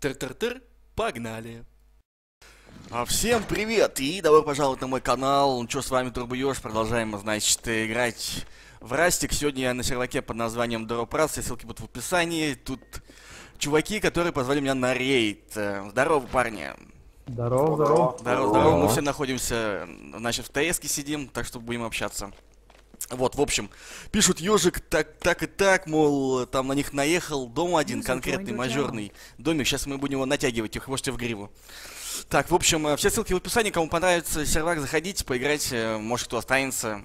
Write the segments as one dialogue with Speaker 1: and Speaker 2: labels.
Speaker 1: Тыр-тыр-тыр, погнали. А, всем привет и добро пожаловать на мой канал. Ну что, с вами Турбоёж. Продолжаем, значит, играть в Растик. Сегодня я на серваке под названием Доропрас. Все ссылки будут в описании. Тут чуваки, которые позвали меня на рейд. Э, Здорово, парни.
Speaker 2: Здорово, здорово.
Speaker 1: Здорово, здорово. Мы все находимся, значит, в ТС сидим, так что будем общаться. Вот, в общем, пишут ежик так, так и так, мол, там на них наехал дом один, конкретный, мажорный домик. Сейчас мы будем его натягивать, их можете в гриву. Так, в общем, э, все ссылки в описании. Кому понравится сервак, заходите, поиграйте, может кто останется.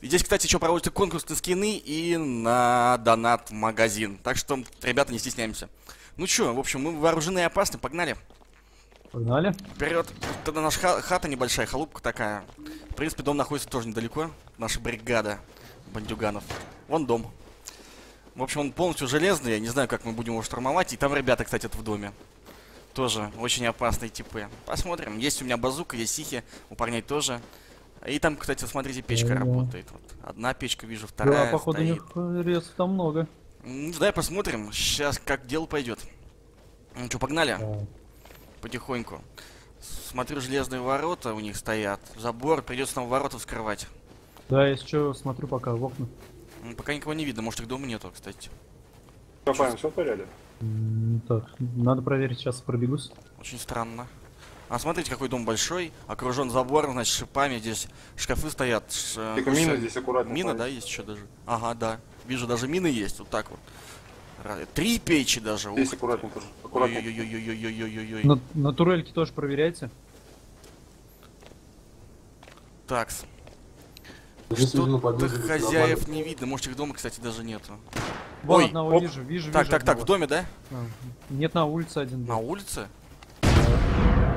Speaker 1: И здесь, кстати, еще проводятся конкурс на скины и на донат в магазин. Так что, ребята, не стесняемся. Ну что, в общем, мы вооружены и опасны, погнали.
Speaker 2: Погнали.
Speaker 1: Вперед. Тогда наша ха- хата небольшая, халупка такая. В принципе, дом находится тоже недалеко. Наша бригада бандюганов. Вон дом. В общем, он полностью железный. Я не знаю, как мы будем его штурмовать. И там ребята, кстати, в доме. Тоже очень опасные типы. Посмотрим. Есть у меня базука, есть сихи. У парней тоже. И там, кстати, смотрите, печка работает. Вот. Одна печка вижу,
Speaker 2: Да,
Speaker 1: вторая
Speaker 2: походу у
Speaker 1: стоит.
Speaker 2: них ресов там много.
Speaker 1: М, Давай посмотрим, сейчас как дело пойдет. Ну что, погнали?
Speaker 2: Да.
Speaker 1: Потихоньку. Смотрю, железные ворота у них стоят. Забор, придется нам ворота вскрывать.
Speaker 2: Да, если что, смотрю пока в окна.
Speaker 1: М, Пока никого не видно, может их дома нету, кстати.
Speaker 3: Копаем, все в порядке?
Speaker 2: Так, надо проверить, сейчас пробегусь.
Speaker 1: Очень странно. А смотрите, какой дом большой, окружен забором, значит, шипами. Здесь шкафы стоят. ш- э,
Speaker 3: Только
Speaker 1: ну,
Speaker 3: мины
Speaker 1: ш-
Speaker 3: здесь аккуратно.
Speaker 1: Мина, да, есть еще даже? Ага, да. Вижу, даже мины есть, вот так вот. Три печи даже.
Speaker 3: Здесь аккуратненько.
Speaker 1: Ой-ой-ой-ой-ой-ой-ой-ой.
Speaker 2: На, на турельке тоже проверяйте.
Speaker 1: Такс. Что-то хозяев не видно, может их дома, кстати, даже нету.
Speaker 2: Вон
Speaker 1: Ой,
Speaker 2: одного
Speaker 3: оп.
Speaker 2: вижу, вижу,
Speaker 1: Так,
Speaker 2: вижу
Speaker 1: так, так, в
Speaker 2: одного.
Speaker 1: доме, да?
Speaker 2: Нет, на улице один.
Speaker 1: На улице?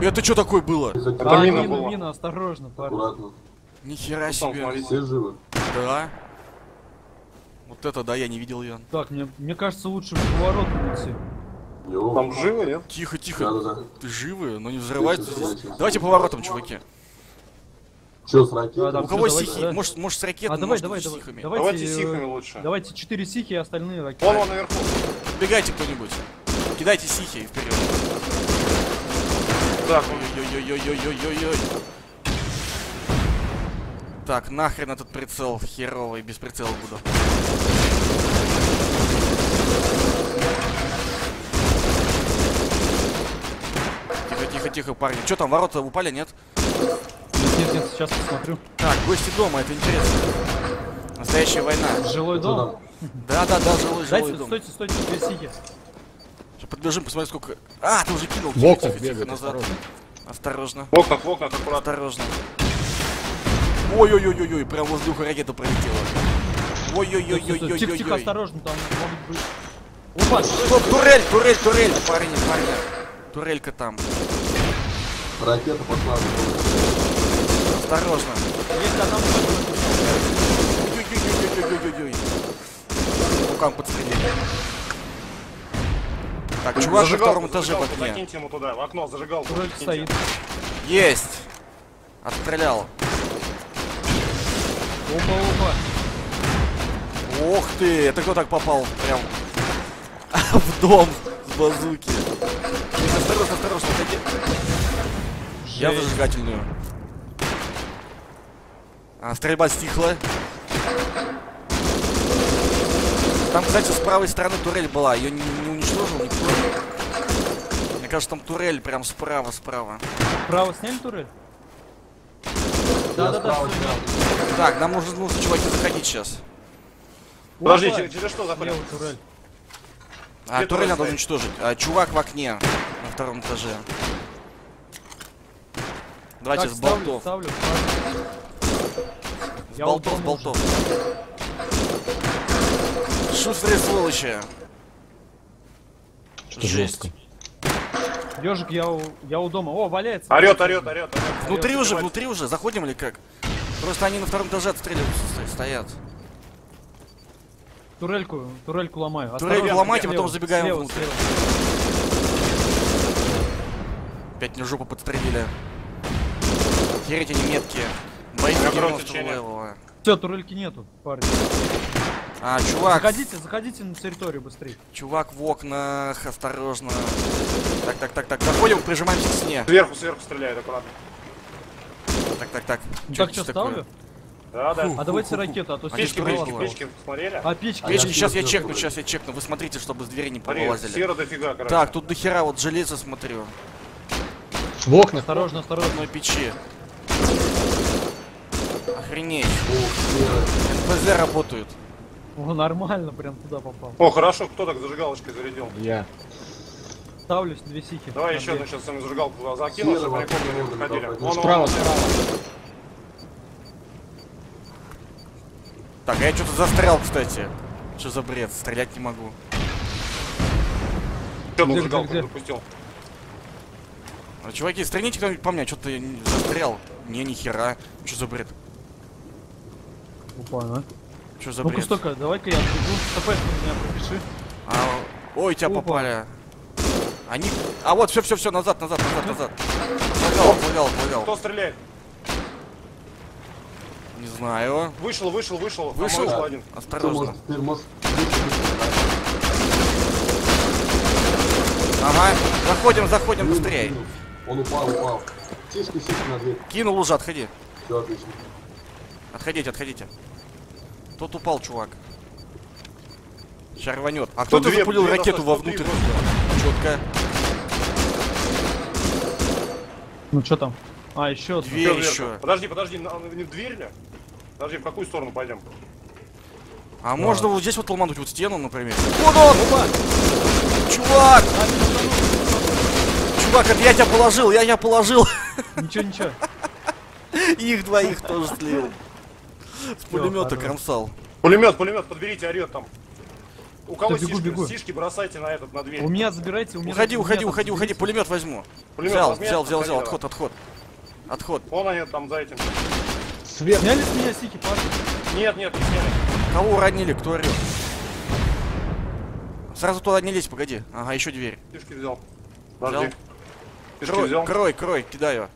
Speaker 1: Это что такое было?
Speaker 3: Это
Speaker 2: А,
Speaker 3: мина
Speaker 2: мина,
Speaker 3: была.
Speaker 2: мина, осторожно, парень.
Speaker 4: Аккуратно.
Speaker 1: Нихера себе.
Speaker 4: Все живы?
Speaker 1: Да. Вот это да, я не видел ее.
Speaker 2: Так, мне, мне кажется, лучше в поворот уйти.
Speaker 4: Йоу.
Speaker 3: Там живы, нет?
Speaker 1: Тихо, тихо.
Speaker 4: Да-да-да.
Speaker 1: Ты живы, но не взрывается
Speaker 4: Тихо,
Speaker 1: здесь. Давайте поворотом, чуваки.
Speaker 4: Че, с ракетой?
Speaker 2: Да, да,
Speaker 1: У кого
Speaker 2: давайте,
Speaker 1: сихи?
Speaker 2: да.
Speaker 1: Может, может с ракетой,
Speaker 2: А давай,
Speaker 1: может
Speaker 2: давай,
Speaker 1: с
Speaker 2: давай.
Speaker 1: сихами.
Speaker 2: Давайте,
Speaker 3: Давайте
Speaker 2: э,
Speaker 3: сихами лучше.
Speaker 2: Давайте 4 сихи и остальные ракеты.
Speaker 3: Вон он наверху.
Speaker 1: Бегайте кто-нибудь. Кидайте сихи вперед.
Speaker 3: Так,
Speaker 1: Ой-ой-ой-ой-ой-ой-ой-ой. Так, нахрен этот прицел херовый, без прицела буду. Тихо, тихо, тихо, парни. Что там, ворота упали, нет?
Speaker 2: Нет, нет, нет, сейчас посмотрю.
Speaker 1: Так, гости дома, это интересно. Настоящая война.
Speaker 2: Жилой дом.
Speaker 1: Да, да, да, жилой, жилой
Speaker 2: Дайте,
Speaker 1: дом.
Speaker 2: стойте, стойте, сихи.
Speaker 1: Сейчас подбежим, посмотрим, сколько... А, ты уже кинул. Тихо, тихо, тихо, назад.
Speaker 5: осторожно.
Speaker 1: Осторожно.
Speaker 3: в окнах, в окнах, аккуратно.
Speaker 1: Осторожно. Ой-ой-ой-ой, прям возле уха ракета пролетела.
Speaker 2: Тихо, тихо,
Speaker 1: Ой-ой-ой-ой-ой-ой.
Speaker 2: осторожно, там могут быть... Опа,
Speaker 1: Стоп, турель, турель, турель, парни, парни. Турелька там.
Speaker 4: Ракета пошла.
Speaker 1: Осторожно.
Speaker 2: есть одна
Speaker 1: Ой-ой-ой-ой-ой-ой-ой-ой. Рукам подстрелили. Так, чувак на втором этаже в окне.
Speaker 3: Закиньте ему туда, в окно зажигал.
Speaker 2: турелька стоит.
Speaker 1: Есть. Отстрелял.
Speaker 2: Опа, опа.
Speaker 1: Ух ты, это кто так попал? Прям в дом с базуки. Осторожно, осторожно, отойди. Я в зажигательную. А, стрельба стихла. Там, кстати, с правой стороны турель была. Ее не, не уничтожил никто. Мне кажется, там турель прям справа, справа.
Speaker 2: Сняли турель? Да, да, да.
Speaker 1: Так, нам нужно, нужно, чуваки, заходить сейчас.
Speaker 3: Подожди, через, через что заходим?
Speaker 1: А,
Speaker 3: Где
Speaker 1: турель надо
Speaker 3: стоит?
Speaker 1: уничтожить. А, чувак в окне на втором этаже. Давайте
Speaker 2: Так,
Speaker 1: с
Speaker 2: ставлю,
Speaker 1: болтов.
Speaker 2: ставлю.
Speaker 1: С
Speaker 2: Я
Speaker 1: болтов, с болтов. Шустрые сволочи. Жесть.
Speaker 2: Ежик, я у, я у дома. О, валяется.
Speaker 3: Орет, орет, орет.
Speaker 1: Внутри
Speaker 3: Орет,
Speaker 1: уже, внутри уже. Заходим или как? Просто они на втором этаже отстреливаются, сто- стоят.
Speaker 2: Турельку, турельку ломаю.
Speaker 1: Турельку
Speaker 2: Осторожно,
Speaker 1: ломайте,
Speaker 2: слева,
Speaker 1: потом забегаем
Speaker 2: слева,
Speaker 1: внутрь.
Speaker 2: слева.
Speaker 1: Опять мне жопу подстрелили. Херите они меткие. Боится
Speaker 3: Я против
Speaker 1: 90
Speaker 3: течения.
Speaker 1: левела.
Speaker 2: Все, турельки нету, парень.
Speaker 1: А, чувак,
Speaker 2: Заходите, заходите на территорию быстрее.
Speaker 1: чувак в окнах, осторожно. Так, так, так, так, заходим, прижимаемся к стене.
Speaker 3: Сверху, сверху стреляет аккуратно.
Speaker 1: Так, так, так.
Speaker 2: Ну
Speaker 1: Чё-
Speaker 2: так что, ставлю?
Speaker 3: Да, да.
Speaker 2: А давайте ракету, а то
Speaker 1: А
Speaker 3: Печки, печки, печки, смотрели?
Speaker 2: А печки?
Speaker 1: Печки, сейчас я чекну, сейчас я чекну. Вы смотрите, чтобы с двери не повылазили.
Speaker 3: сера дофига, короче.
Speaker 1: Так, тут дохера вот железо смотрю.
Speaker 5: В окнах.
Speaker 2: Осторожно, осторожно.
Speaker 1: одной печи. Охренеть.
Speaker 4: Ух,
Speaker 1: НПЗ работают.
Speaker 2: О, нормально, прям туда попал.
Speaker 3: О, хорошо, кто так зажигалочкой зарядил?
Speaker 5: Я.
Speaker 2: Ставлюсь две сики.
Speaker 3: Давай еще одну сейчас саму зажигалку туда закину, чтобы они помнили, выходили. Вон,
Speaker 5: Справа,
Speaker 3: вон,
Speaker 5: справа.
Speaker 1: Так, я что-то застрял, кстати. Что за бред? Стрелять не могу.
Speaker 3: Одну
Speaker 2: Где,
Speaker 3: зажигалку запустил.
Speaker 1: А, чуваки, стрельните кто-нибудь по мне, что-то я застрял. Не, ни хера. Что за бред?
Speaker 2: Опа, а?
Speaker 1: Что за
Speaker 2: Ну-ка,
Speaker 1: бред?
Speaker 2: столько, давай-ка я отбегу. ТП меня пропиши.
Speaker 1: А, ой, тебя
Speaker 2: Опа.
Speaker 1: попали. Они... А вот, все, все, все, назад, назад, назад, назад. Плагал, плагал, плагал.
Speaker 3: Кто стреляет?
Speaker 1: Не знаю.
Speaker 3: Вышел, вышел, вышел.
Speaker 1: Вышел?
Speaker 3: вышел один.
Speaker 1: Осторожно. Ага, заходим, заходим быстрее.
Speaker 4: Он упал, упал. Тишки, тишки на дверь.
Speaker 1: Кинул уже, отходи.
Speaker 4: Все отлично.
Speaker 1: Отходите, отходите. Тот упал, чувак. Сейчас рванет. А кто-то запулил ракету вовнутрь.
Speaker 3: три
Speaker 1: Четко.
Speaker 2: Ну что там? А, еще одна.
Speaker 1: Дверь еще.
Speaker 3: Подожди, подожди, не в дверь ли? Подожди, в какую сторону пойдем?
Speaker 1: А можно вот здесь вот ломануть вот стену, например. Вон он! Чувак! Чувак, это я тебя положил, я тебя положил.
Speaker 2: Ничего, ничего.
Speaker 1: Их двоих тоже слил. С пулемета кромсал.
Speaker 3: Пулемет, пулемет, подберите, орет там. У кого
Speaker 2: бегу,
Speaker 3: сишки,
Speaker 2: бегу.
Speaker 3: сишки бросайте на этот, на дверь.
Speaker 2: У меня забирайте, у меня...
Speaker 1: Уходи, уходи, уходи, уходи, пулемет возьму.
Speaker 3: Пулемет
Speaker 1: Взял, взял, взял, взял, отход, отход. Отход.
Speaker 3: Вон они там за этим.
Speaker 5: Сверху.
Speaker 2: Сняли с меня сики, парни.
Speaker 3: Нет, нет, не сняли.
Speaker 1: Кого уронили, кто орет? Сразу туда не лезь, погоди. Ага, еще дверь.
Speaker 3: Фишки взял. Подожди.
Speaker 1: Взял? Крой,
Speaker 3: взял.
Speaker 1: крой, крой, кидаю.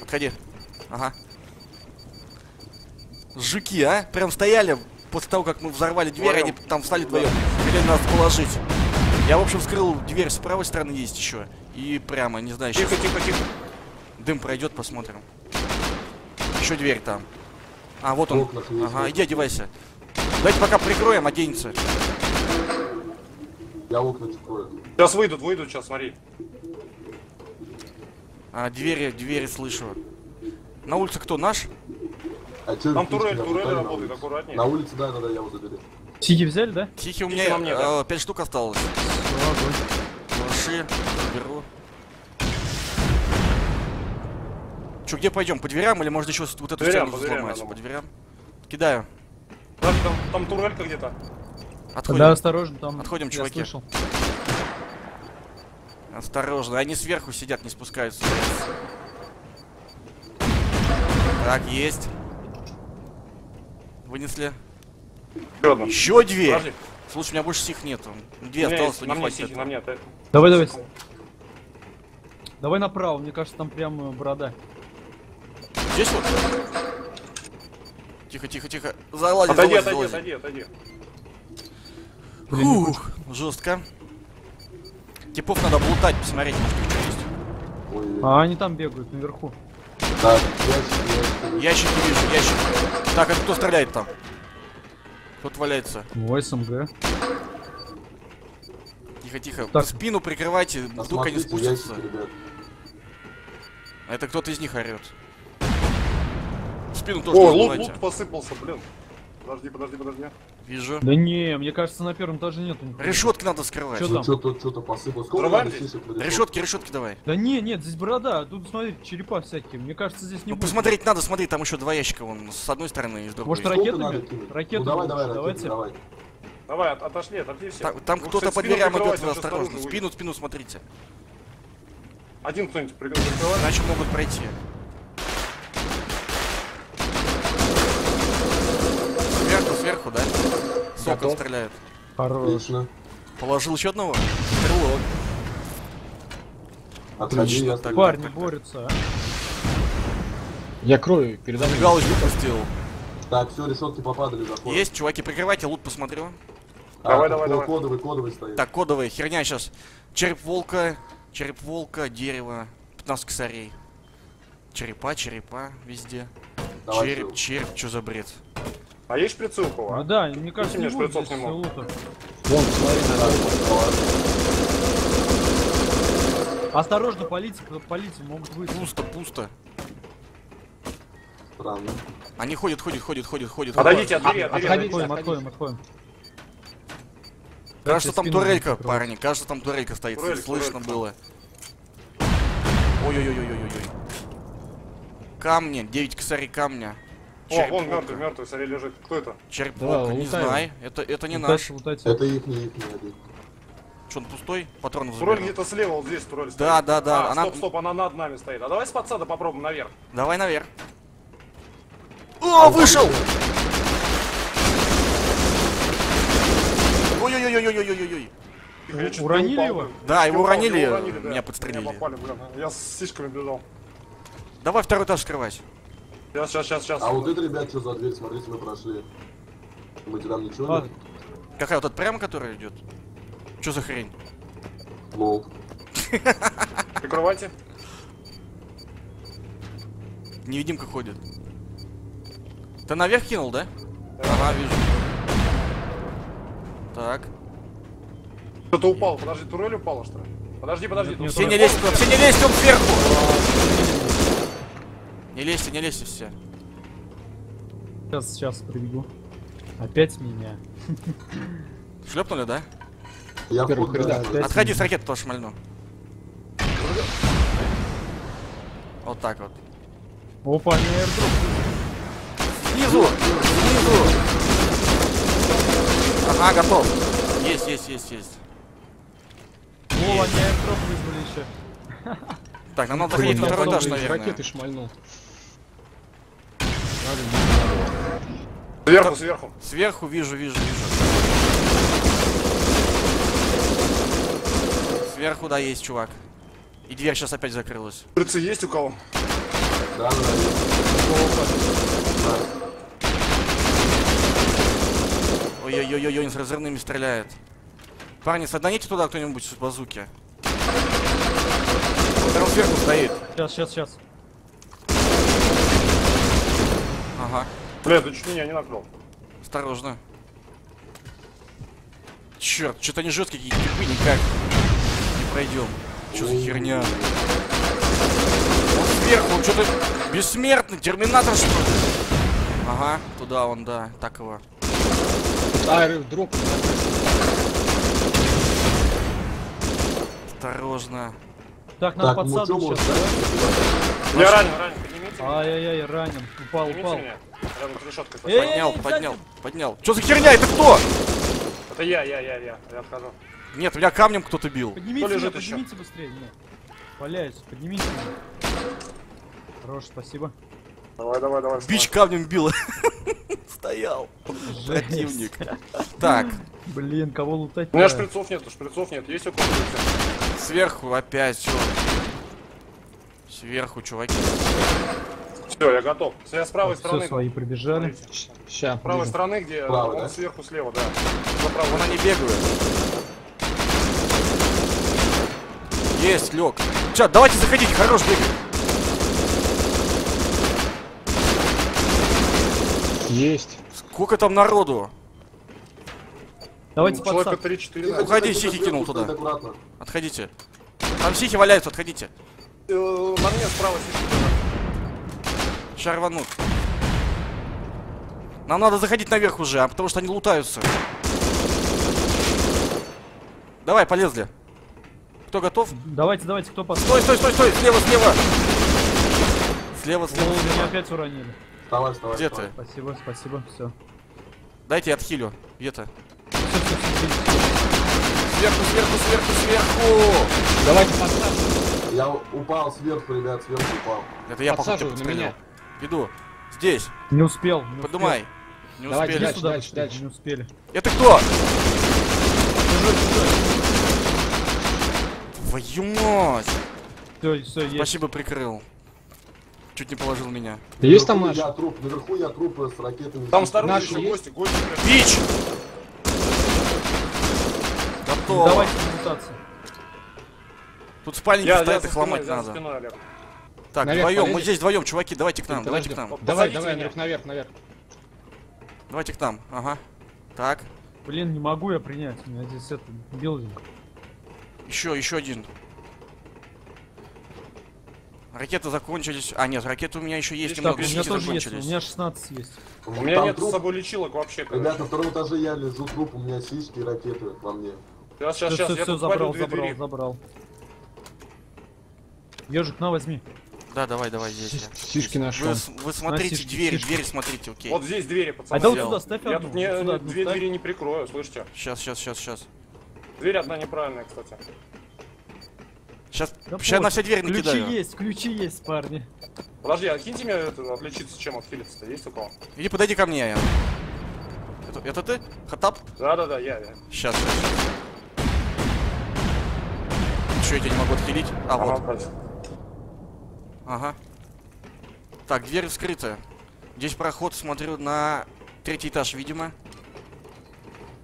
Speaker 1: Отходи. Ага. Жуки, а? Прям стояли после того, как мы взорвали дверь,
Speaker 3: Вдвоем.
Speaker 1: они там встали вдвоем. Хотели нас положить. Я, в общем, вскрыл дверь с правой стороны есть еще. И прямо, не знаю, сейчас
Speaker 3: Тихо, тихо, тихо.
Speaker 1: дым пройдет, посмотрим. Еще дверь там. А, вот он. Ага, иди одевайся. Давайте пока прикроем, оденется.
Speaker 4: Я окна чекаю.
Speaker 3: Сейчас выйдут, выйдут, сейчас, смотри.
Speaker 1: А, двери, двери слышу. На улице кто, наш?
Speaker 4: А чё
Speaker 3: Там турель,
Speaker 4: на
Speaker 3: турель
Speaker 4: улице?
Speaker 3: работает, аккуратнее.
Speaker 4: На улице, да, да, да, я его заберу.
Speaker 2: Сики взяли, да?
Speaker 1: Тихий у меня
Speaker 3: на мне, да.
Speaker 1: э, пять штук осталось. Лоши, беру. Че, где пойдем? По дверям или может еще вот эту
Speaker 3: Дверям,
Speaker 1: стену
Speaker 3: по дверям,
Speaker 1: взломать? По дверям. Кидаю.
Speaker 3: Подожди, там, там турелька где-то.
Speaker 1: Отходим.
Speaker 2: Да, осторожно, там...
Speaker 1: Отходим,
Speaker 2: я
Speaker 1: чуваки.
Speaker 2: слышал.
Speaker 1: Осторожно, они сверху сидят, не спускаются. Так, есть. Вынесли.
Speaker 3: Еще одна.
Speaker 1: Еще дверь.
Speaker 3: Подожди.
Speaker 1: Слушай, у меня больше сих нету. Две
Speaker 3: У
Speaker 1: осталось, не
Speaker 3: мне
Speaker 1: хватит.
Speaker 3: на мне. ты-
Speaker 2: Давай, давай. Давай направо, мне кажется, там прям борода.
Speaker 1: Здесь вот? Тихо, тихо, тихо. Залазь,
Speaker 3: Отойди,
Speaker 1: залазь,
Speaker 3: отойди,
Speaker 1: залазь.
Speaker 3: отойди, отойди.
Speaker 1: Фух, жестко. Типов надо блутать, посмотреть, может что есть.
Speaker 4: Ой,
Speaker 2: А они там бегают, наверху.
Speaker 4: Так, ящик, ящик.
Speaker 1: Ящик не вижу, ящик. Так, это кто стреляет там? Кто-то валяется.
Speaker 2: Ой, СМГ.
Speaker 1: Тихо, тихо.
Speaker 2: Так.
Speaker 1: Спину прикрывайте, вдруг они спустятся.
Speaker 4: ящики.
Speaker 1: А Это кто-то из них орет. В спину тоже
Speaker 3: О, лут, лут посыпался, блин. Подожди, подожди, подожди.
Speaker 1: Вижу.
Speaker 2: Да не, мне кажется, на первом этаже нету никого.
Speaker 1: Решетки надо скрывать.
Speaker 2: Чё
Speaker 4: Ну,
Speaker 2: там?
Speaker 4: что-то, что-то посыпалось.
Speaker 1: Решетки, решетки давай.
Speaker 2: Да не, нет, здесь борода, тут смотри, черепа всякие. Мне кажется, здесь не
Speaker 1: Ну
Speaker 2: будет.
Speaker 1: посмотреть надо, смотри, там еще два ящика вон с одной стороны и с другой.
Speaker 2: Может, ракетами? Ракету
Speaker 4: Ну давай, давай, ракеты,
Speaker 2: давайте.
Speaker 4: давай.
Speaker 3: Давай, от- отошли, отошли все.
Speaker 1: Там, там кто-то
Speaker 3: кстати,
Speaker 1: по
Speaker 3: спину
Speaker 1: дверям идет, осторожно. Спину, спину смотрите.
Speaker 3: Один кто-нибудь прикры- прикрывает.
Speaker 1: Иначе могут пройти. Сверху, сверху, да? Сокол
Speaker 5: Готов.
Speaker 1: стреляет.
Speaker 4: Отлично.
Speaker 1: Положил еще одного?
Speaker 4: Отходи,
Speaker 1: Отлично, так.
Speaker 2: Парни борются, а.
Speaker 5: Я крою передо мной.
Speaker 1: Галочку пустил.
Speaker 4: Так, все, решетки попадали, заходим.
Speaker 1: Есть, чуваки, прикрывайте, лут посмотрю.
Speaker 4: А,
Speaker 3: Давай, давай, давай.
Speaker 4: Кодовый, кодовый стоит.
Speaker 1: Так, кодовая херня сейчас. Череп волка, череп волка, дерево, 15 косарей. Черепа, черепа, везде.
Speaker 4: Давай,
Speaker 1: череп, череп, что за бред?
Speaker 3: А есть шприцы у кого?
Speaker 2: да, мне кажется,
Speaker 3: мне
Speaker 2: не
Speaker 3: шприцов нема.
Speaker 2: лута.
Speaker 5: Вон, смотри, на
Speaker 2: Осторожно, полиция, полиция могут выйти.
Speaker 1: Пусто, пусто.
Speaker 4: Странно.
Speaker 1: Они ходят, ходят, ходят, ходят, ходят.
Speaker 3: Отойдите от двери, от двери.
Speaker 5: Отходите.
Speaker 2: Отходим, отходим, отходим.
Speaker 1: Кажется, там турелька, парни. Кажется, там турелька стоит.
Speaker 3: Турелька,
Speaker 1: Слышно
Speaker 3: турелька.
Speaker 1: было. Ой-ой-ой-ой-ой-ой. Камни, 9 косарей камня.
Speaker 3: О,
Speaker 1: Череп
Speaker 3: вон
Speaker 1: волка.
Speaker 3: мертвый, мертвый, смотри, лежит. Кто это?
Speaker 1: Череп
Speaker 5: Да,
Speaker 1: не знаю. Это, это не наш.
Speaker 4: Это их, не их, не один.
Speaker 1: Что, он пустой? Патронов
Speaker 3: Турель где-то слева, вот здесь турель стоит.
Speaker 1: Да, да, да,
Speaker 3: А,
Speaker 1: она-
Speaker 3: стоп, стоп, она над нами стоит. А давай с подсада попробуем наверх.
Speaker 1: Давай наверх. О, вышел! Ой-ой-ой-ой-ой-ой-ой.
Speaker 3: Тихо, я чуть не
Speaker 2: Уронили
Speaker 3: упал,
Speaker 2: его?
Speaker 3: блин.
Speaker 1: Да, его
Speaker 3: Упал,
Speaker 1: уронили,
Speaker 3: его уронили, да.
Speaker 1: меня подстрелили.
Speaker 3: Меня попали, блин. Я с сишками бежал.
Speaker 1: Давай второй этаж скрывать.
Speaker 3: Сейчас, сейчас, сейчас, сейчас.
Speaker 4: А вот это, ребят, что за дверь? Смотрите, мы прошли. Мы там ничего
Speaker 2: Ладно.
Speaker 4: нет?
Speaker 1: Какая вот эта прямо, которая идет? Что за хрень?
Speaker 4: Лол.
Speaker 3: Прикрывайте.
Speaker 1: Невидимка ходит. Ты наверх кинул, да? Ага, вижу. Так.
Speaker 3: Кто-то упал. Подожди, турель упала, что ли? Подожди, подожди. тут
Speaker 1: Все не туда, все не лезьте, он сверху! Не лезьте, не лезьте все.
Speaker 2: Сейчас, сейчас прибегу. Опять меня.
Speaker 1: Шлепнули, да?
Speaker 4: Я
Speaker 5: коридор.
Speaker 4: да.
Speaker 1: Отходи
Speaker 2: меня.
Speaker 1: с ракеты, тоже шмальну. Вот так вот.
Speaker 2: Опа, не.
Speaker 1: Снизу! Снизу! Ага, готов. Есть, есть, есть, есть.
Speaker 2: Вова, не airdrop вызвали еще.
Speaker 1: Так, нам надо заходить на второй этаж, наверное.
Speaker 5: Ракеты шмальнул.
Speaker 3: Сверху, сверху.
Speaker 1: Сверху вижу, вижу, вижу. Сверху, да, есть чувак. И дверь сейчас опять закрылась.
Speaker 3: Шприцы есть у кого?
Speaker 4: Да, да, да.
Speaker 1: Ой-ой-ой-ой, он с разрывными стреляет. Парни, саданите туда кто-нибудь с базуки. Вот он сверху стоит.
Speaker 2: Сейчас, сейчас, сейчас.
Speaker 1: Ага,
Speaker 3: Бля, ты чуть меня не накрыл.
Speaker 1: осторожно. Черт, что-то они жесткие какие-то типы, никак не пройдем. Что за херня? Он сверху, он что-то бессмертный, терминатор что ли? Ага, туда он, да, так его.
Speaker 5: Айр дроп.
Speaker 1: Осторожно.
Speaker 2: Так, надо
Speaker 4: Так,
Speaker 2: подсаду сейчас.
Speaker 4: да?
Speaker 3: Я ранен, ранен. Поднимите.
Speaker 2: Ай-яй-яй, ранен. Упал,
Speaker 3: Поднимите
Speaker 2: упал.
Speaker 3: меня. Рядом с решеткой.
Speaker 2: Эй!
Speaker 1: Поднял,
Speaker 2: сзади!
Speaker 1: поднял, поднял. Что за херня? Это кто?
Speaker 3: Это я, я, я, я. Я отхожу.
Speaker 1: Нет, меня камнем кто-то бил.
Speaker 2: Поднимите
Speaker 3: Кто
Speaker 2: меня,
Speaker 3: лежит еще?
Speaker 2: поднимите быстрее. Нет. Валяюсь, поднимите меня. Хорош, спасибо.
Speaker 3: Давай, давай, давай.
Speaker 1: Бич камнем бил. Стоял.
Speaker 2: Жесть.
Speaker 1: Противник. Так,
Speaker 2: Блин, кого лутать?
Speaker 3: У меня шприцов нет, шприцов нет. Есть у кого
Speaker 1: сверху опять все. Сверху, чуваки.
Speaker 3: Все, я готов. Я с правой
Speaker 2: Все,
Speaker 3: стороны.
Speaker 2: свои прибежали.
Speaker 5: Ща.
Speaker 3: С правой стороны, где
Speaker 4: Справа,
Speaker 3: он
Speaker 4: да?
Speaker 3: сверху слева, да. За правой.
Speaker 1: Вон они бегают. Есть, лег. Чё, давайте заходите, хорош бегать.
Speaker 5: Есть.
Speaker 1: Сколько там народу?
Speaker 2: Давайте
Speaker 3: Человека
Speaker 2: подсад.
Speaker 3: 3-4.
Speaker 4: Тихо,
Speaker 3: наверное.
Speaker 1: Уходи, сихи кинул туда.
Speaker 4: Аккуратно.
Speaker 1: Отходите. Там психи валяются, отходите.
Speaker 3: Э, На мне справа сидит.
Speaker 1: Ща рванут. Нам надо заходить наверх уже, а потому что они лутаются. Давай, полезли. Кто готов?
Speaker 2: Давайте, давайте, кто подсад?
Speaker 1: Стой, стой, стой, стой, слева, слева. Слева,
Speaker 2: О,
Speaker 1: слева,
Speaker 2: меня
Speaker 1: слева.
Speaker 2: опять уронили.
Speaker 4: Вставай, вставай.
Speaker 1: Где
Speaker 4: вставай.
Speaker 1: ты?
Speaker 2: Спасибо, спасибо, все.
Speaker 1: Дайте я отхилю.
Speaker 2: Все, все,
Speaker 1: Сверху, сверху, сверху, сверху.
Speaker 5: Давайте подсаживай.
Speaker 4: Я упал сверху, ребят, сверху упал.
Speaker 1: Это я походу
Speaker 5: на меня.
Speaker 1: Иду. Здесь.
Speaker 2: Не успел. Не
Speaker 1: Подумай. Не
Speaker 5: Давайте
Speaker 1: успели.
Speaker 2: Успел. Сюда,
Speaker 5: Дальше, дальше.
Speaker 2: Не успели.
Speaker 1: Это кто? Твою мать.
Speaker 2: Все, все, есть.
Speaker 1: Спасибо, прикрыл. Чуть не положил меня.
Speaker 5: Есть там
Speaker 4: Наверху Я труп, наверху я труп с ракетами.
Speaker 3: Там снаружи еще гости, гости.
Speaker 1: Бич! Готово.
Speaker 2: Давайте мутацию.
Speaker 1: Тут спальники
Speaker 3: Я, я
Speaker 1: стоят,
Speaker 3: за
Speaker 1: их
Speaker 3: спиной,
Speaker 1: ломать
Speaker 3: я
Speaker 1: надо.
Speaker 3: спиной, Олег.
Speaker 1: Так,
Speaker 5: Наверх
Speaker 1: вдвоем, мы
Speaker 5: полезем?
Speaker 1: здесь вдвоем, чуваки, давайте к нам, давайте к нам.
Speaker 5: Давай, давай,
Speaker 3: меня.
Speaker 5: наверх, наверх, наверх.
Speaker 1: Давайте к нам, ага. Так,
Speaker 2: Блин, не могу я принять. У меня здесь это билдинг.
Speaker 1: еще, еще один. Ракеты закончились. А, нет, ракеты у меня еще есть
Speaker 3: Здесь
Speaker 2: Так,
Speaker 1: немного,
Speaker 2: у меня тоже есть. У
Speaker 1: закончились.
Speaker 2: меня 16 есть.
Speaker 3: У меня
Speaker 4: Там
Speaker 3: нет
Speaker 4: труп.
Speaker 3: с собой лечилок вообще. короче.
Speaker 4: Ребят, на втором этаже я лежу труп, у меня сиськи и ракеты во мне.
Speaker 3: Сейчас, сейчас, сейчас,
Speaker 2: все,
Speaker 3: я
Speaker 2: все,
Speaker 3: тут
Speaker 2: забрал,
Speaker 3: две
Speaker 2: забрал,
Speaker 3: двери.
Speaker 2: забрал. Ежик, на, возьми.
Speaker 1: Да, давай, давай, здесь. я.
Speaker 5: Сишки нашел.
Speaker 1: Вы, вы смотрите
Speaker 2: сишки,
Speaker 1: двери,
Speaker 2: сишки.
Speaker 1: двери смотрите, окей.
Speaker 3: Вот здесь двери,
Speaker 2: А
Speaker 3: пацаны.
Speaker 2: да вот сюда ставь
Speaker 3: Я
Speaker 2: одну.
Speaker 3: тут не,
Speaker 2: вот сюда одну
Speaker 3: две
Speaker 2: ставь.
Speaker 3: двери не прикрою, слышите?
Speaker 1: Сейчас, сейчас, сейчас, сейчас.
Speaker 3: Дверь одна неправильная, кстати.
Speaker 1: Сейчас,
Speaker 2: Да
Speaker 1: сейчас на
Speaker 2: пофиг.
Speaker 1: все двери
Speaker 2: Ключи
Speaker 1: накидаю.
Speaker 2: есть, ключи есть, парни.
Speaker 3: Подожди, а киньте мне это, отличиться, чем отхилиться-то, есть у кого?
Speaker 1: Иди подойди ко мне, Ян. Это, это ты? Хатап?
Speaker 3: Да-да-да, я, я.
Speaker 1: Сейчас, сейчас. Что, я тебя не могу отхилить? А,
Speaker 3: Ага,
Speaker 1: вот. Ага. Так, дверь вскрыта. Здесь проход, смотрю, на третий этаж, видимо.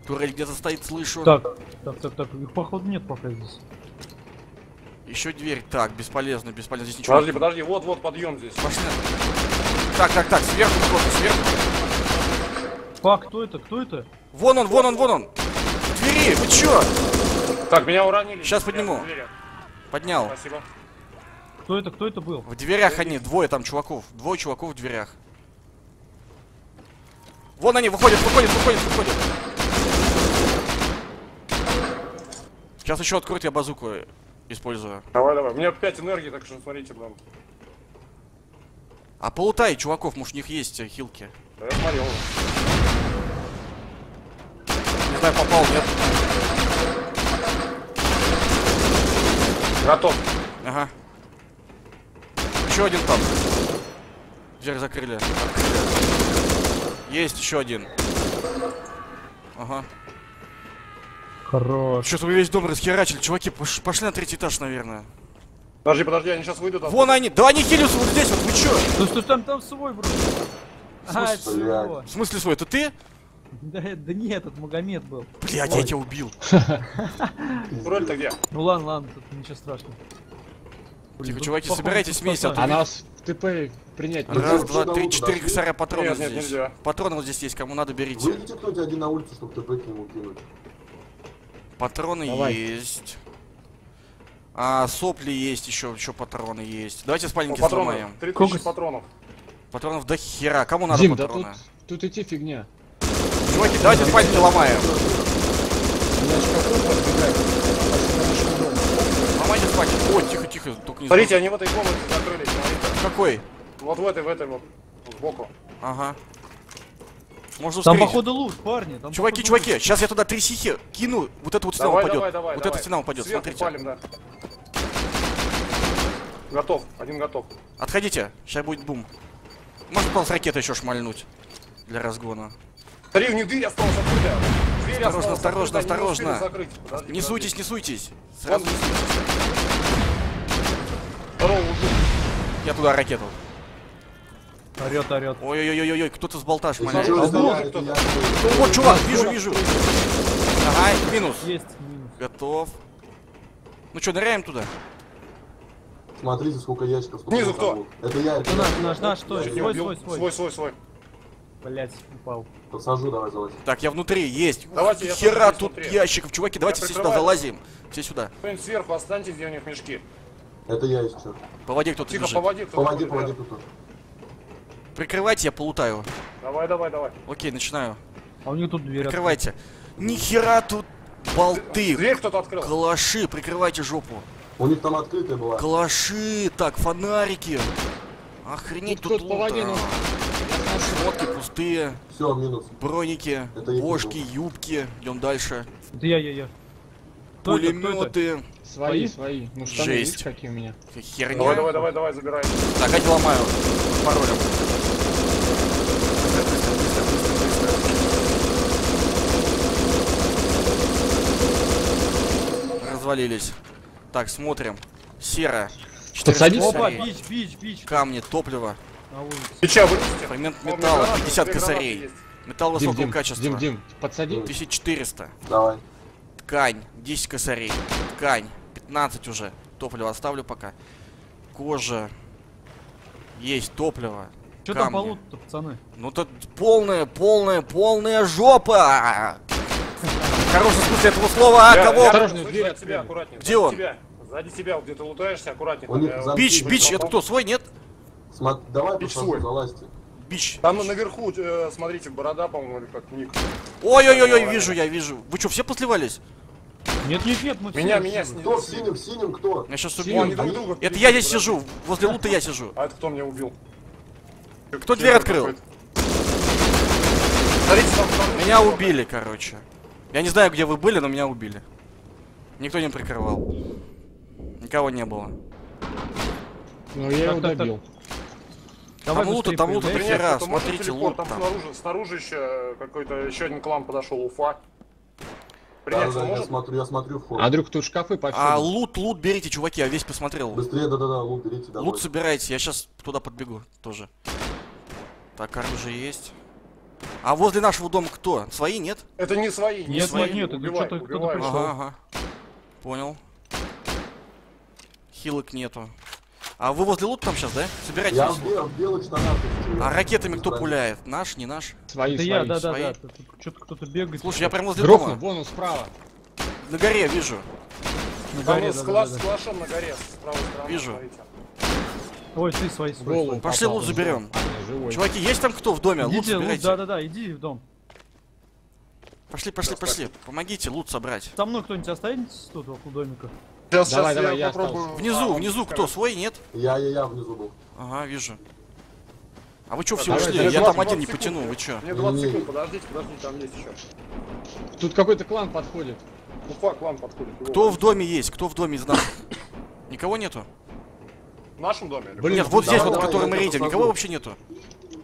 Speaker 1: Турель где-то стоит, слышу.
Speaker 2: Так, так, так, так. Их походу нет пока здесь.
Speaker 1: Еще дверь. Так, бесполезно, бесполезно. Здесь ничего
Speaker 3: Подожди,
Speaker 1: нет.
Speaker 3: подожди, вот-вот подъем здесь.
Speaker 1: Пошли. Так, так, так, сверху кто-то, сверху.
Speaker 2: Пак, кто это? Кто это?
Speaker 1: Вон он, вон он, вон он. В двери, вы чё?
Speaker 3: Так, меня уронили. Я
Speaker 1: подниму.
Speaker 3: дверях.
Speaker 1: Поднял.
Speaker 3: Спасибо.
Speaker 2: Кто это? Кто это был?
Speaker 1: В дверях они, двое там чуваков. Двое чуваков в дверях. Вон они, выходят, выходят, выходят, выходят. Сейчас еще откроют, я базуку использую.
Speaker 3: Давай, давай. У меня 5 энергии, так что смотрите, блин.
Speaker 1: А полутай, чуваков, может, у них есть э, хилки.
Speaker 3: Да я смотрел.
Speaker 1: Не знаю, попал, нет.
Speaker 3: Готов.
Speaker 1: Ага. Еще один там. Дверь закрыли. Есть еще один. Ага.
Speaker 2: Хорош.
Speaker 1: Что-то вы весь дом расхерачили. Чуваки, пош- пошли на третий этаж, наверное.
Speaker 3: Подожди, подожди, они сейчас выйдут.
Speaker 1: Вон они! Да они хилятся вот здесь, вот вы чё?
Speaker 2: Стой, стой, там, там свой вроде. А, это
Speaker 4: Блядь.
Speaker 2: его.
Speaker 1: В смысле свой? Это ты?
Speaker 2: Да, да нет, это Магомед был.
Speaker 1: Блядь, я тебя убил.
Speaker 3: Турель-то где?
Speaker 2: Ну ладно, ладно, тут ничего страшного. Ну,
Speaker 1: чуваки, собирайтесь вместе, а то
Speaker 5: А нас в ТП принять не
Speaker 1: Раз, два, три, четыре косаря патронов здесь.
Speaker 3: нельзя.
Speaker 1: Патронов здесь есть, кому надо, берите.
Speaker 4: Выйдите кто-нибудь один на улицу, чтобы ТП к нему кинуть.
Speaker 1: Патроны есть. А, сопли есть еще, еще патроны есть. Давайте спальники
Speaker 3: патроны.
Speaker 1: сломаем.
Speaker 3: 3000
Speaker 2: Сколько?
Speaker 3: патронов.
Speaker 1: Патронов до хера. Кому надо
Speaker 5: Дим, да тут,
Speaker 1: патроны?
Speaker 5: тут идти фигня.
Speaker 1: Чуваки, давайте ломаем.
Speaker 5: По нашему дому.
Speaker 1: Ломайте спальники. О, тихо, тихо, только не
Speaker 3: Смотрите, они в этой комнате закрылись, смотрите.
Speaker 1: Какой?
Speaker 3: Вот в этой, в этой вот. Сбоку.
Speaker 1: Ага. Можно
Speaker 2: Там
Speaker 1: ускорить.
Speaker 2: походу лут, парни. Там
Speaker 1: Чуваки, чуваки, сейчас я туда три сихи кину, вот эта вот стена
Speaker 3: Давай,
Speaker 1: упадет.
Speaker 3: давай, давай,
Speaker 1: вот
Speaker 3: давай.
Speaker 1: эта стена упадет,
Speaker 3: Сверху
Speaker 1: смотрите.
Speaker 3: палим, да. Готов, один готов.
Speaker 1: Отходите, сейчас будет бум. Может, пол с ракеты еще шмальнуть. Для разгона.
Speaker 3: Смотри, у них дверь осталась открытая. Дверь
Speaker 1: Осторожно,
Speaker 3: осталась
Speaker 1: осторожно,
Speaker 3: не успели
Speaker 1: осторожно.
Speaker 3: Подожди,
Speaker 1: Не суйтесь, не суйтесь. Сразу.
Speaker 3: Здорово, ужин.
Speaker 1: Я туда ракету.
Speaker 2: Орет, орет.
Speaker 1: Ой-ой-ой-ой, кто-то с болта
Speaker 4: Если
Speaker 1: шмаляет.
Speaker 4: что,
Speaker 3: а
Speaker 4: это
Speaker 3: вот
Speaker 1: чувак, вижу, вижу. Ага, минус.
Speaker 2: Есть минус.
Speaker 1: Готов. Ну что, ныряем туда?
Speaker 4: Смотрите, сколько ящиков. там
Speaker 3: кто?
Speaker 4: Это я, это
Speaker 2: наш, наш, наш,
Speaker 3: не
Speaker 2: Свой, свой, свой.
Speaker 3: Свой, свой, свой.
Speaker 2: Блять, упал.
Speaker 4: Подсажу, давай, залазь.
Speaker 1: Так, я внутри, есть.
Speaker 3: Давайте,
Speaker 1: Ух,
Speaker 3: я
Speaker 1: хера тут
Speaker 3: внутри.
Speaker 1: ящиков. Чуваки, давайте
Speaker 3: Я
Speaker 1: все сюда залазим. Все сюда.
Speaker 3: Кто-нибудь сверху останьтесь, где у них мешки.
Speaker 4: Это я, что.
Speaker 1: По воде кто-то
Speaker 3: Тихо,
Speaker 1: бежит.
Speaker 3: по воде. кто-то
Speaker 4: Помоги,
Speaker 3: ходит
Speaker 4: помоги
Speaker 3: рядом.
Speaker 4: тут.
Speaker 1: Прикрывайте, я полутаю.
Speaker 3: Давай, давай, давай.
Speaker 1: Окей, начинаю.
Speaker 2: А у них тут дверь.
Speaker 1: Прикрывайте. Нихера тут болты.
Speaker 3: Дверь кто-то открыл.
Speaker 1: Калаши, прикрывайте жопу.
Speaker 4: У них там открытая была.
Speaker 1: Калаши, так, фонарики. Охренеть
Speaker 5: Тут
Speaker 1: тут
Speaker 5: кто-то по воде,
Speaker 1: лута. Пустые,
Speaker 4: Все, минус.
Speaker 1: броники, бошки, юбки. Идем дальше.
Speaker 2: Это я, я, я.
Speaker 1: Пулеметы.
Speaker 5: Свои, свои. Ну штаны
Speaker 1: Жесть.
Speaker 5: какие у меня.
Speaker 1: Херня.
Speaker 3: Давай, давай, давай, давай, забирай.
Speaker 1: Так, опять ломаю. Паролем. Развалились. Так, смотрим. Серая.
Speaker 5: Подсадись.
Speaker 2: Опа, бич, бич, бич.
Speaker 1: Камни, топливо,
Speaker 2: На улице.
Speaker 3: Меча вынесите.
Speaker 1: фрагмент
Speaker 3: Вон,
Speaker 1: металла,
Speaker 3: гранаты,
Speaker 1: 50
Speaker 3: две гранаты
Speaker 1: косарей. Металл
Speaker 5: Дим,
Speaker 1: высокого
Speaker 5: Дим,
Speaker 1: качества.
Speaker 5: Дим, Дим, подсади.
Speaker 1: 1400.
Speaker 4: Давай.
Speaker 1: Ткань, 10 косарей. Ткань, 15 уже. Топливо оставлю пока. Кожа. Есть топливо.
Speaker 2: Что там по
Speaker 1: камни.
Speaker 2: луту-то, пацаны?
Speaker 1: Ну тут полная, полная, полная жопа! В хорошем смысле этого слова, а кого?
Speaker 5: Осторожно, дверь
Speaker 3: сзади тебя, аккуратнее.
Speaker 1: Где он?
Speaker 3: Сзади тебя, где ты лутаешься, аккуратнее.
Speaker 1: Бич, бич, это кто, свой, нет?
Speaker 4: Смо- Давай
Speaker 3: Бич свой.
Speaker 4: залазьте.
Speaker 1: Бич.
Speaker 3: Там наверху, э, смотрите, борода, по-моему, или как ник.
Speaker 1: Ой-ой-ой, вижу, я вижу. Вы что, все посливались?
Speaker 2: Нет, нет, нет, мы
Speaker 3: Меня, меня
Speaker 2: живы.
Speaker 3: сни-
Speaker 4: Кто в синем, в синем, кто?
Speaker 1: Я сейчас
Speaker 3: они
Speaker 1: убью.
Speaker 3: друг друга
Speaker 1: Это я здесь сижу, возле лута я сижу.
Speaker 3: А это кто меня убил?
Speaker 1: Кто дверь открыл?
Speaker 3: Смотрите, там второй
Speaker 1: Меня убили, короче. Я не знаю, где вы были, но меня убили. Никто не прикрывал. Никого не было.
Speaker 5: Ну, я его
Speaker 2: Так, так, так.
Speaker 5: добил.
Speaker 2: Давай
Speaker 1: Там лута, там лута
Speaker 2: появляйся.
Speaker 3: Принять,
Speaker 1: Хера,
Speaker 3: кто может
Speaker 1: смотрите, лут
Speaker 3: там,
Speaker 1: там.
Speaker 3: снаружи, снаружи еще какой-то еще один клан подошел, Уфа.
Speaker 4: Да,
Speaker 3: Принять
Speaker 4: да,
Speaker 3: он
Speaker 4: я смотрю, я смотрю вход.
Speaker 5: Андрюх, тут шкафы повсюду.
Speaker 1: А лут, лут берите, чуваки, я весь посмотрел.
Speaker 4: Быстрее, да-да-да, лут берите домой.
Speaker 1: Лут собирайте, я сейчас туда подбегу тоже. Так, оружие есть. А возле нашего дома кто? Свои, нет?
Speaker 3: Это не свои, не
Speaker 2: Нет,
Speaker 3: свои.
Speaker 2: нет, нет, это
Speaker 3: Убивай,
Speaker 2: что-то кто-то пришел.
Speaker 1: Ага, ага. Понял. Хилок нету. А вы возле лут там сейчас, да? Собирайтесь.
Speaker 4: Я в, бел- в белых штанах.
Speaker 1: А ракетами кто пуляет? Наш, не наш?
Speaker 5: Свои,
Speaker 2: Это
Speaker 5: свои.
Speaker 2: я, да, да,
Speaker 1: свои.
Speaker 2: да. Что-то кто-то бегает.
Speaker 1: Слушай, я прям возле
Speaker 5: Грохнул,
Speaker 1: дома.
Speaker 5: вон он справа.
Speaker 1: На горе вижу.
Speaker 2: на
Speaker 3: Там
Speaker 2: горе,
Speaker 3: с,
Speaker 2: да,
Speaker 3: кла-
Speaker 2: да,
Speaker 3: с
Speaker 2: да.
Speaker 3: калашом на горе, с правой стороны.
Speaker 1: Вижу.
Speaker 3: смотрите.
Speaker 2: Ой, ты свой,
Speaker 5: В
Speaker 2: свой.
Speaker 5: голову.
Speaker 1: Пошли
Speaker 5: попал.
Speaker 1: лут заберем.
Speaker 5: Живой.
Speaker 1: Чуваки, есть там кто в доме? Лут
Speaker 2: Идите, лут,
Speaker 1: собирайте.
Speaker 2: да-да-да, иди в дом.
Speaker 1: Пошли, пошли, пошли. Помогите лут собрать.
Speaker 2: Со мной кто-нибудь останется тут около домика?
Speaker 3: Сейчас,
Speaker 5: Давай,
Speaker 3: сейчас
Speaker 5: давай,
Speaker 3: я
Speaker 5: я
Speaker 3: попробую.
Speaker 5: остался.
Speaker 1: Внизу,
Speaker 3: А,
Speaker 1: внизу кто? Свой, нет?
Speaker 4: Я, я, я внизу был.
Speaker 1: Ага, вижу. А вы что
Speaker 3: Так,
Speaker 1: все
Speaker 3: давай,
Speaker 1: ушли? Я
Speaker 3: 20
Speaker 1: там один не
Speaker 3: 20
Speaker 1: потяну,
Speaker 3: секунд.
Speaker 1: вы что?
Speaker 3: Мне 20
Speaker 4: Не-не-не.
Speaker 3: секунд, подождите, подождите, там есть еще.
Speaker 5: Тут какой-то клан подходит.
Speaker 3: Уфа, клан подходит.
Speaker 1: Кто в доме есть? Кто в доме из нас? Никого нету?
Speaker 3: В нашем доме?
Speaker 5: Блин,
Speaker 1: Нет, вот
Speaker 4: давай,
Speaker 1: здесь вот, который мы рейдим, никого вообще нету.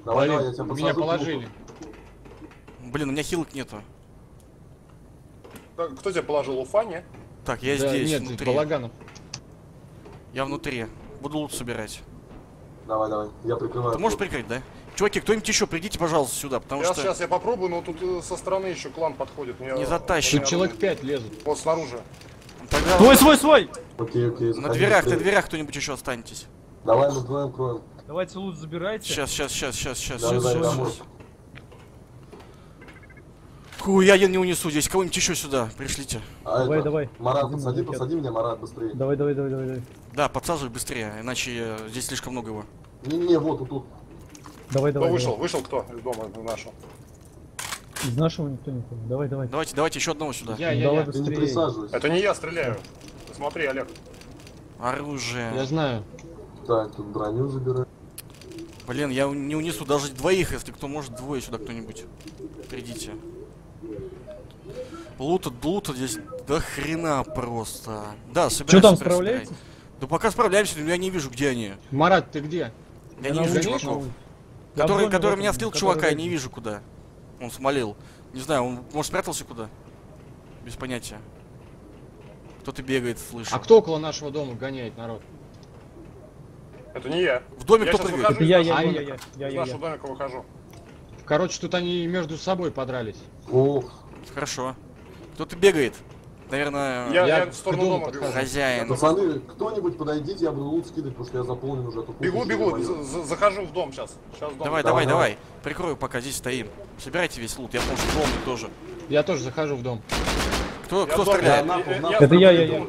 Speaker 4: Давай,
Speaker 5: Блин,
Speaker 4: давай,
Speaker 5: меня положили.
Speaker 1: Блин, у меня хилок нету.
Speaker 3: Кто тебя положил? Уфа, не?
Speaker 1: Так, я
Speaker 5: Да,
Speaker 1: здесь,
Speaker 5: нет,
Speaker 1: внутри.
Speaker 5: балаганов.
Speaker 1: Я внутри. Буду лут собирать.
Speaker 4: Давай, давай, я прикрываю.
Speaker 1: Ты можешь прикрыть, да? Чуваки, кто-нибудь еще, придите, пожалуйста, сюда, потому
Speaker 3: Сейчас,
Speaker 1: что...
Speaker 3: сейчас я попробую, но тут э, со стороны еще клан подходит. Мне-
Speaker 1: Не затащим.
Speaker 5: Тут человек пять лезут.
Speaker 3: Вот снаружи.
Speaker 1: Тогда
Speaker 2: Свой, свой, свой!
Speaker 4: Окей, окей.
Speaker 1: на дверях, на дверях кто-нибудь еще останетесь.
Speaker 4: Давай мы вдвоем кроем.
Speaker 2: Давайте лут забирайте.
Speaker 1: Сейчас, сейчас, сейчас, сейчас, сейчас,
Speaker 4: Да,
Speaker 1: сейчас,
Speaker 4: да,
Speaker 1: сейчас.
Speaker 4: домой.
Speaker 1: Фу, я один не унесу здесь, кого-нибудь еще сюда, пришлите.
Speaker 4: А
Speaker 2: Давай,
Speaker 4: это,
Speaker 2: давай.
Speaker 4: Марат,
Speaker 2: Иди,
Speaker 4: подсади, подсади меня, Марат, быстрее.
Speaker 2: Давай, давай, давай, давай, давай.
Speaker 1: Да, подсаживай быстрее, иначе э, здесь слишком много его.
Speaker 4: Не-не, вот тут, тут.
Speaker 2: Давай,
Speaker 3: Кто
Speaker 2: давай.
Speaker 3: вышел?
Speaker 2: давай.
Speaker 3: Вышел кто из дома нашего?
Speaker 2: Из нашего никто не ходит. Давай, давай.
Speaker 1: Давайте, давайте еще одного сюда.
Speaker 5: Я, я,
Speaker 2: давай
Speaker 5: я.
Speaker 4: Ты не присаживайся.
Speaker 3: Это не я стреляю. Смотри, Олег.
Speaker 1: Оружие.
Speaker 5: Я знаю.
Speaker 4: Так, тут броню забирай.
Speaker 1: Блин, я не унесу даже двоих, если кто может, двое сюда кто-нибудь. Придите. Лута, лута здесь до хрена просто. Да, собирай,
Speaker 2: Что там,
Speaker 1: собирай,
Speaker 2: справляетесь?
Speaker 1: собирай. Да пока справляемся, но я не вижу, где они.
Speaker 5: Марат, ты где?
Speaker 1: Я,
Speaker 2: Я
Speaker 1: не вижу чуваков.
Speaker 2: Я
Speaker 1: Который, который меня слил
Speaker 2: который
Speaker 1: чувака, я не вижу куда. Он смолил. Не знаю, он, может, спрятался куда? Без понятия. Кто-то бегает, слышу.
Speaker 5: А кто около нашего дома гоняет народ?
Speaker 3: Это не я.
Speaker 1: В доме
Speaker 3: Я
Speaker 1: кто прыгает?
Speaker 2: Это я, я, я,
Speaker 3: нашего
Speaker 2: я, я, я,
Speaker 3: Из
Speaker 2: я,
Speaker 3: нашего
Speaker 2: я.
Speaker 3: домика выхожу.
Speaker 5: Короче, тут они между собой подрались.
Speaker 4: Ох,
Speaker 1: Хорошо. Кто-то бегает. Наверное,
Speaker 3: Я,
Speaker 5: Я
Speaker 3: я в сторону дома бегу.
Speaker 1: хозяин.
Speaker 4: пацаны, кто-нибудь подойдите, я буду лут скидывать, потому что я заполнен уже.
Speaker 3: Бегу, бегу, захожу в дом сейчас. Сейчас в дом.
Speaker 1: Давай,
Speaker 4: Давай,
Speaker 1: давай,
Speaker 4: давай.
Speaker 1: давай. Прикрою, пока здесь стоим. Собирайте весь лут, я помню, полный тоже.
Speaker 5: Я тоже захожу в дом.
Speaker 1: Кто,
Speaker 3: Я
Speaker 1: кто
Speaker 3: в доме,
Speaker 1: стреляет?
Speaker 3: я- я- я
Speaker 2: Это я, я, я.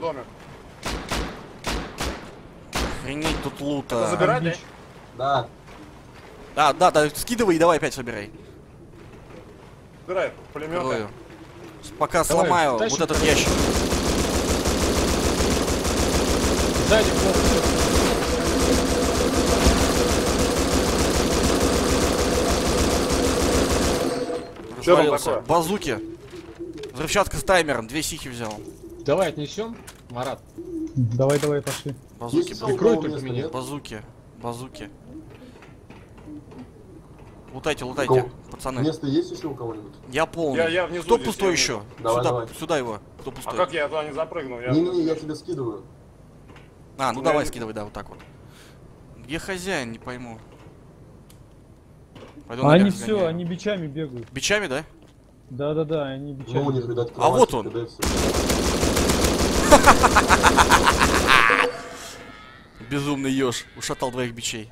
Speaker 1: Охренеть тут
Speaker 3: Это
Speaker 1: лута.
Speaker 3: забирать, да?
Speaker 4: Да,
Speaker 1: А, да, да, скидывай и давай опять собирай.
Speaker 3: Забирай, пулемет.
Speaker 1: Пока
Speaker 5: Давай,
Speaker 1: сломаю
Speaker 5: тащим,
Speaker 1: вот этот ящик.
Speaker 5: Сзади?
Speaker 3: Чё там такое?
Speaker 1: Базуки. Взрывчатка с таймером, две сихи взял.
Speaker 5: Давай отнесем. Марат.
Speaker 2: Давай, давай, пошли.
Speaker 1: Базуки, базуки,
Speaker 5: Прикрой только меня.
Speaker 1: базуки, базуки. Лутайте, лутайте,
Speaker 4: кого-
Speaker 1: пацаны.
Speaker 4: Место есть еще у кого-нибудь?
Speaker 1: Я полный.
Speaker 3: Я- я внизу
Speaker 1: Кто
Speaker 3: здесь,
Speaker 1: пустой
Speaker 3: я
Speaker 1: еще?
Speaker 4: Давай,
Speaker 1: сюда,
Speaker 4: давай.
Speaker 1: сюда его. Кто
Speaker 3: А
Speaker 1: пустой?
Speaker 3: как я туда не запрыгну? Я...
Speaker 4: Не-не-не, я тебе скидываю.
Speaker 1: А, ну
Speaker 3: Ну,
Speaker 1: давай
Speaker 3: я-
Speaker 1: скидывай, да, вот так вот. Где хозяин, не пойму. Пойду
Speaker 2: А они все, они бичами бегают.
Speaker 1: Бичами, да?
Speaker 2: Да-да-да, они бичами.
Speaker 4: Ну, них, видать,
Speaker 1: А вот он.
Speaker 4: да.
Speaker 1: Безумный еж. Ушатал двоих бичей.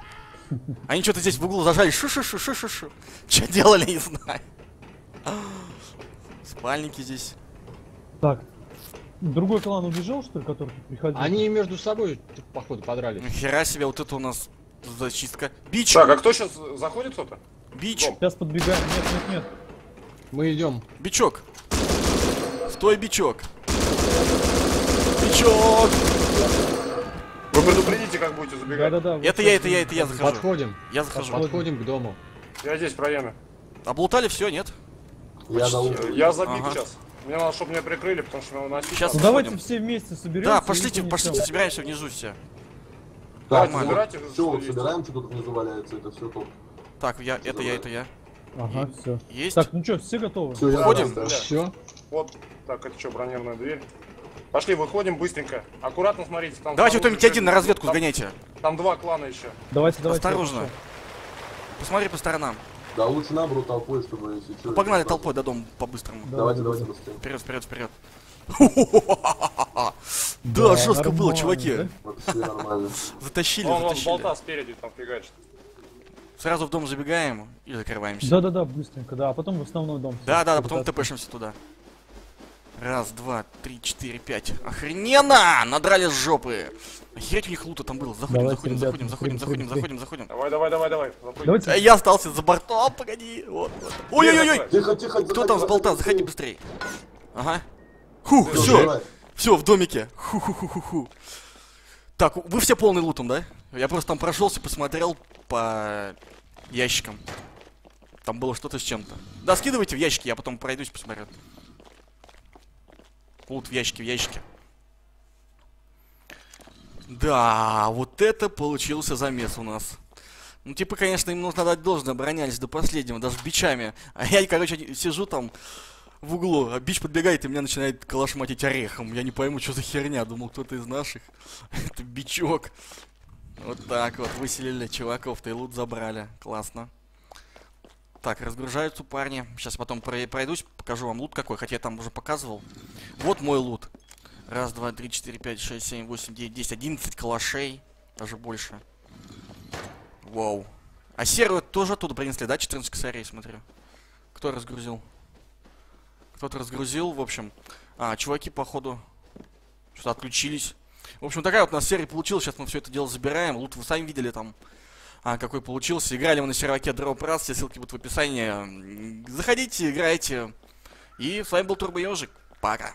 Speaker 1: Они что-то здесь в углу зажали. Шу-шу-шу-шу-шу-шу. Что делали, не знаю. Спальники здесь.
Speaker 2: Так. Другой клан убежал, что ли, который тут приходил?
Speaker 5: Они между собой, походу, подрались.
Speaker 1: Нихера себе, вот это у нас зачистка. Бич!
Speaker 3: Так, а кто сейчас заходит кто-то?
Speaker 1: Бич!
Speaker 3: Дом.
Speaker 2: Сейчас подбегаем. Нет, нет, нет.
Speaker 5: Мы идем.
Speaker 1: Бичок! Стой, бичок! Бичок!
Speaker 3: Вы предупредите, как будете забегать.
Speaker 2: Да-да-да.
Speaker 1: Это
Speaker 2: сейчас
Speaker 1: я, это я, это я захожу.
Speaker 5: Подходим.
Speaker 1: Я захожу.
Speaker 5: Подходим к дому.
Speaker 3: Я здесь в проеме.
Speaker 1: Облутали все, нет?
Speaker 4: Я.
Speaker 3: Я забит
Speaker 1: Ага.
Speaker 3: сейчас. Мне надо, чтобы меня прикрыли, потому что меня уносить.
Speaker 1: Щас.
Speaker 2: Ну давайте все вместе соберемся.
Speaker 1: Да,
Speaker 2: и
Speaker 1: пошлите, пошлите, собираемся внизу все.
Speaker 4: Так,
Speaker 3: Давайте,
Speaker 4: все,
Speaker 3: собирайте,
Speaker 4: все,
Speaker 3: что
Speaker 4: вот
Speaker 3: есть.
Speaker 4: собираем, что тут внизу валяется, это все топ.
Speaker 1: Так, я, это я, это я.
Speaker 2: Ага, все.
Speaker 1: Есть?
Speaker 2: Так, ну что, все готовы?
Speaker 4: Все, я
Speaker 1: Выходим?
Speaker 4: да.
Speaker 5: Все.
Speaker 3: Вот. Так, это что, бронированная дверь? Пошли, выходим быстренько. Аккуратно смотрите. Там
Speaker 1: Давайте кто-нибудь один на разведку
Speaker 3: Там-
Speaker 1: сгоняйте.
Speaker 3: Там два клана еще.
Speaker 2: Давайте, давайте.
Speaker 1: Осторожно.
Speaker 2: я
Speaker 1: Посмотри по сторонам.
Speaker 4: Да, лучше наоборот толпой, чтобы если что.
Speaker 1: Ну, погнали толпой до дома по-быстрому.
Speaker 4: Давайте,
Speaker 2: Да,
Speaker 4: давайте
Speaker 2: да,
Speaker 4: быстрее.
Speaker 1: Вперед, вперед, вперед.
Speaker 2: да.
Speaker 1: Да, жестко было, чуваки. Затащили,
Speaker 3: Он, он с
Speaker 1: затащили.
Speaker 3: болта спереди там фигачит.
Speaker 1: Сразу в дом забегаем и закрываемся.
Speaker 2: Да-да-да, быстренько, да. А потом в основной дом. всё,
Speaker 1: Да, да, да,
Speaker 2: всё
Speaker 1: потом тпшимся туда. Раз, два, три, четыре, пять. Охрененно! Надрали с жопы. Охереть у них лута там было. Заходим,
Speaker 2: Давайте,
Speaker 1: заходим,
Speaker 2: ребята,
Speaker 1: заходим, заходим,
Speaker 2: быстрее,
Speaker 1: заходим,
Speaker 2: быстрее.
Speaker 1: заходим, заходим.
Speaker 3: Давай, давай, давай, давай.
Speaker 2: Давайте.
Speaker 1: А я остался за бортом, погоди. Вот, вот. Ой-ой-ой!
Speaker 4: Тихо, тихо,
Speaker 1: Кто там с болта? Заходи быстрей. Ага. Хух,
Speaker 4: Всё,
Speaker 1: все. Все, в домике. Ху-ху-ху-ху-ху. Так, вы все полный лутом, да? Я просто там прошелся, посмотрел по ящикам. Там было что-то с чем-то. Да, скидывайте в ящики, я потом пройдусь, посмотрю. Лут в ящике, в ящике. Да, вот это получился замес у нас. Ну, типа, конечно, им нужно дать должное, оборонялись до последнего, даже бичами. А я, короче, сижу там в углу, а бич подбегает и меня начинает калашматить орехом. Я не пойму, что за херня. Думал, кто-то из наших. Это бичок. Вот так вот, выселили чуваков-то и лут забрали. Классно. Так, разгружаются парни. Сейчас потом про- пройдусь, покажу вам лут какой, хотя я там уже показывал. Вот мой лут. Раз, два, три, четыре, пять, шесть, семь, восемь, девять, десять, одиннадцать калашей. Даже больше. Вау. А серую тоже оттуда принесли, да? 14 косарей, смотрю. Кто разгрузил? Кто-то разгрузил, в общем. А, чуваки, походу, что-то отключились. В общем, такая вот у нас серия получилась. Сейчас мы все это дело забираем. Лут вы сами видели там, какой получился. Играли мы на серваке Drop Rust. Все ссылки будут в описании. Заходите, играйте. И с вами был Турбо Ежик. Пока.